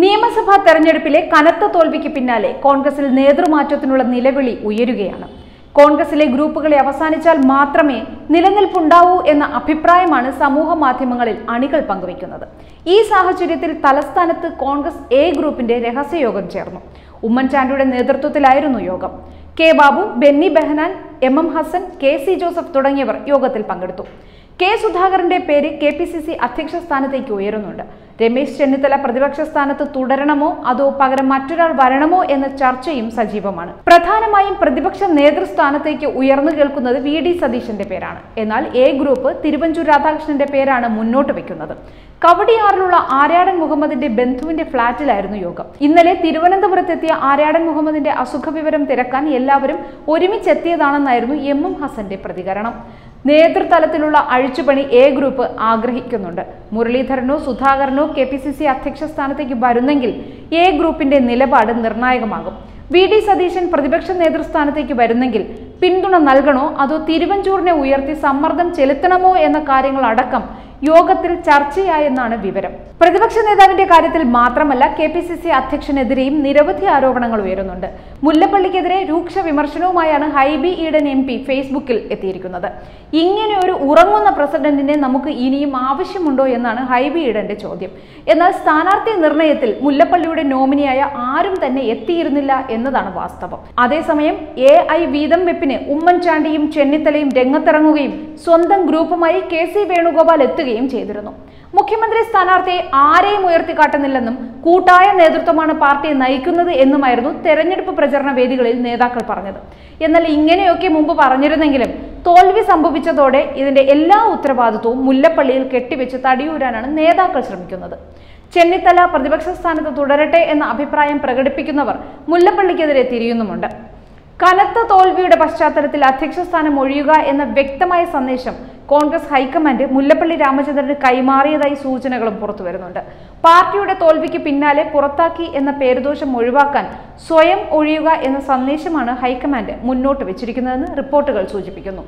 നിയമസഭാ തെരഞ്ഞെടുപ്പിലെ കനത്ത തോൽവിക്ക് പിന്നാലെ കോൺഗ്രസിൽ നേതൃമാറ്റത്തിനുള്ള നിലവിളി ഉയരുകയാണ്. കോൺഗ്രസിലെ ഗ്രൂപ്പുകളെ അവസാനിച്ചാൽ മാത്രമേ നിലനിൽപ്പുണ്ടാവൂ എന്ന അഭിപ്രായമാണ് സമൂഹ മാധ്യമങ്ങളിൽ അണികൾ പങ്കുവയ്ക്കുന്നത്. ഈ സാഹചര്യത്തിൽ തലസ്ഥാനത്ത് കോൺഗ്രസ് എ ഗ്രൂപ്പിന്റെ രഹസ്യയോഗം ചേർന്നു. ഉമ്മൻചാണ്ടിയുടെ നേതൃത്വത്തിലായിരുന്നു യോഗം. K Babu Benny Behanan M M Hasan K C Joseph തുടങ്ങിയവർ യോഗത്തിൽ പങ്കെടുത്തു. കെ സുധാകരന്റെ പേര് കെ പി സി സി അധ്യക്ഷ സ്ഥാനത്തേക്ക് ഉയരുന്നുണ്ട്. രമേശ് ചെന്നിത്തല പ്രതിപക്ഷ സ്ഥാനത്ത് തുടരണമോ അതോ പകരം മറ്റൊരാൾ വരണമോ എന്ന ചർച്ചയും സജീവമാണ്. പ്രധാനമായും പ്രതിപക്ഷ നേതൃസ്ഥാനത്തേക്ക് ഉയർന്നു കേൾക്കുന്നത് വി ഡി സതീശന്റെ പേരാണ്. എന്നാൽ എ ഗ്രൂപ്പ് തിരുവഞ്ചൂർ രാധാകൃഷ്ണന്റെ പേരാണ് മുന്നോട്ട് വെക്കുന്നത്. കവടിയാറിലുള്ള ആര്യാടൻ മുഹമ്മദിന്റെ ബന്ധുവിന്റെ ഫ്ളാറ്റിലായിരുന്നു യോഗം. ഇന്നലെ തിരുവനന്തപുരത്തെത്തിയ ആര്യാടൻ മുഹമ്മദിന്റെ അസുഖവിവരം തിരക്കാൻ എല്ലാവരും ഒരുമിച്ചെത്തിയതാണെന്നായിരുന്നു എം എം ഹസന്റെ പ്രതികരണം. നേതൃതലത്തിലുള്ള അഴിച്ചുപണി എ ഗ്രൂപ്പ് ആഗ്രഹിക്കുന്നുണ്ട്. മുരളീധരനോ സുധാകരനോ കെ പി സി സി അധ്യക്ഷ സ്ഥാനത്തേക്ക് വരുന്നെങ്കിൽ എ ഗ്രൂപ്പിന്റെ നിലപാട് നിർണായകമാകും. വി ഡി സതീശൻ പ്രതിപക്ഷ നേതൃസ്ഥാനത്തേക്ക് വരുന്നെങ്കിൽ പിന്തുണ നൽകണോ അതോ തിരുവഞ്ചൂരിനെ ഉയർത്തി സമ്മർദ്ദം ചെലുത്തണമോ എന്ന കാര്യങ്ങൾ അടക്കം യോഗത്തിൽ ചർച്ചയായെന്നാണ് വിവരം. പ്രതിപക്ഷ നേതാവിന്റെ കാര്യത്തിൽ മാത്രമല്ല കെ പി സി സി അധ്യക്ഷനെതിരെയും നിരവധി ആരോപണങ്ങൾ ഉയരുന്നുണ്ട്. മുല്ലപ്പള്ളിക്കെതിരെ രൂക്ഷ വിമർശനവുമായാണ് ഹൈബി ഈഡൻ എം പി ഫേസ്ബുക്കിൽ എത്തിയിരിക്കുന്നത്. ഇങ്ങനെ ഒരു ഉറങ്ങുന്ന പ്രസിഡന്റിനെ നമുക്ക് ഇനിയും ആവശ്യമുണ്ടോ എന്നാണ് ഹൈബി ഈഡന്റെ ചോദ്യം. എന്നാൽ സ്ഥാനാർത്ഥി നിർണയത്തിൽ മുല്ലപ്പള്ളിയുടെ നോമിനിയായ ആരും തന്നെ എത്തിയിരുന്നില്ല എന്നതാണ് വാസ്തവം. അതേസമയം എ ഐ വീതം വെപ്പിന് ഉമ്മൻചാണ്ടിയും ചെന്നിത്തലയും രംഗത്തിറങ്ങുകയും സ്വന്തം ഗ്രൂപ്പുമായി കെ സി വേണുഗോപാൽ എത്തുകയും ചെയ്തിരുന്നു. മുഖ്യമന്ത്രി സ്ഥാനാർത്ഥിയെ ആരെയും ഉയർത്തിക്കാട്ടുന്നില്ലെന്നും കൂട്ടായ നേതൃത്വമാണ് പാർട്ടിയെ നയിക്കുന്നത് എന്നുമായിരുന്നു തെരഞ്ഞെടുപ്പ് പ്രചരണ വേദികളിൽ നേതാക്കൾ പറഞ്ഞത്. എന്നാൽ ഇങ്ങനെയൊക്കെ മുമ്പ് പറഞ്ഞിരുന്നെങ്കിലും തോൽവി സംഭവിച്ചതോടെ ഇതിന്റെ എല്ലാ ഉത്തരവാദിത്വവും മുല്ലപ്പള്ളിയിൽ കെട്ടിവെച്ച് തടിയൂരാനാണ് നേതാക്കൾ ശ്രമിക്കുന്നത്. ചെന്നിത്തല പ്രതിപക്ഷ സ്ഥാനത്ത് തുടരട്ടെ എന്ന അഭിപ്രായം പ്രകടിപ്പിക്കുന്നവർ മുല്ലപ്പള്ളിക്കെതിരെ തിരിയുന്നുമുണ്ട്. കനത്ത തോൽവിയുടെ പശ്ചാത്തലത്തിൽ അധ്യക്ഷ സ്ഥാനം ഒഴിയുക എന്ന വ്യക്തമായ സന്ദേശം കോൺഗ്രസ് ഹൈക്കമാൻഡ് മുല്ലപ്പള്ളി രാമചന്ദ്രന് കൈമാറിയതായി സൂചനകളും പുറത്തു വരുന്നുണ്ട്. പാർട്ടിയുടെ തോൽവിക്ക് പിന്നാലെ പുറത്താക്കി എന്ന പേരുദോഷം ഒഴിവാക്കാൻ സ്വയം ഒഴിയുക എന്ന സന്ദേശമാണ് ഹൈക്കമാൻഡ് മുന്നോട്ട് വെച്ചിരിക്കുന്നതെന്ന് റിപ്പോർട്ടുകൾ സൂചിപ്പിക്കുന്നു.